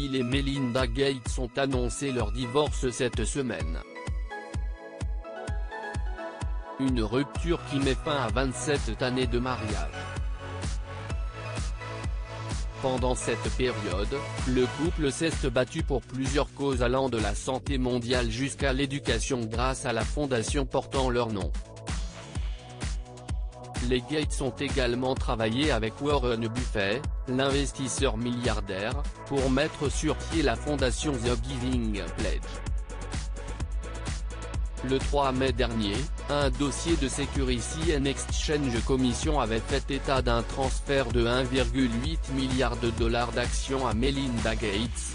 Et Melinda Gates ont annoncé leur divorce cette semaine. Une rupture qui met fin à 27 années de mariage. Pendant cette période, le couple s'est battu pour plusieurs causes allant de la santé mondiale jusqu'à l'éducation grâce à la fondation portant leur nom. Les Gates ont également travaillé avec Warren Buffett, l'investisseur milliardaire, pour mettre sur pied la fondation The Giving Pledge. Le 3 mai dernier, un dossier de Security and Exchange Commission avait fait état d'un transfert de 1,8 milliard de dollars d'actions à Melinda Gates.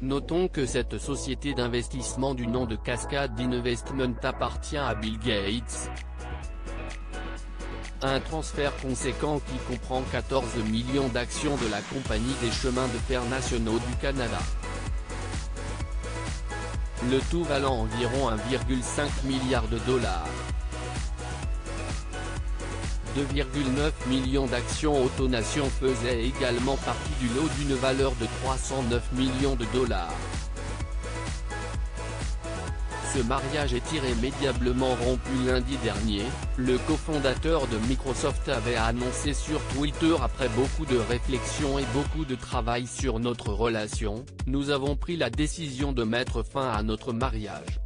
Notons que cette société d'investissement du nom de Cascade Investment appartient à Bill Gates. Un transfert conséquent qui comprend 14 millions d'actions de la Compagnie des chemins de fer nationaux du Canada le tout valant environ 1,5 milliard de dollars. 2,9 millions d'actions autonation faisaient également partie du lot d'une valeur de 309 millions de dollars. Ce mariage est irrémédiablement rompu lundi dernier, le cofondateur de Microsoft avait annoncé sur Twitter après beaucoup de réflexion et beaucoup de travail sur notre relation, nous avons pris la décision de mettre fin à notre mariage.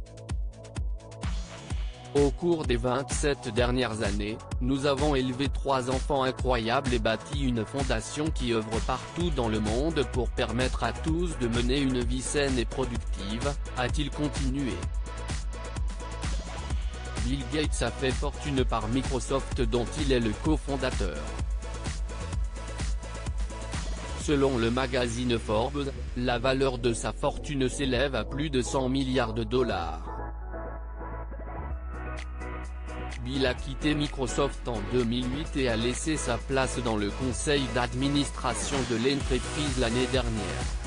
Au cours des 27 dernières années, nous avons élevé trois enfants incroyables et bâti une fondation qui œuvre partout dans le monde pour permettre à tous de mener une vie saine et productive, a-t-il continué. Bill Gates a fait fortune par Microsoft dont il est le cofondateur. Selon le magazine Forbes, la valeur de sa fortune s'élève à plus de 100 milliards de dollars. Bill a quitté Microsoft en 2008 et a laissé sa place dans le conseil d'administration de l'entreprise l'année dernière.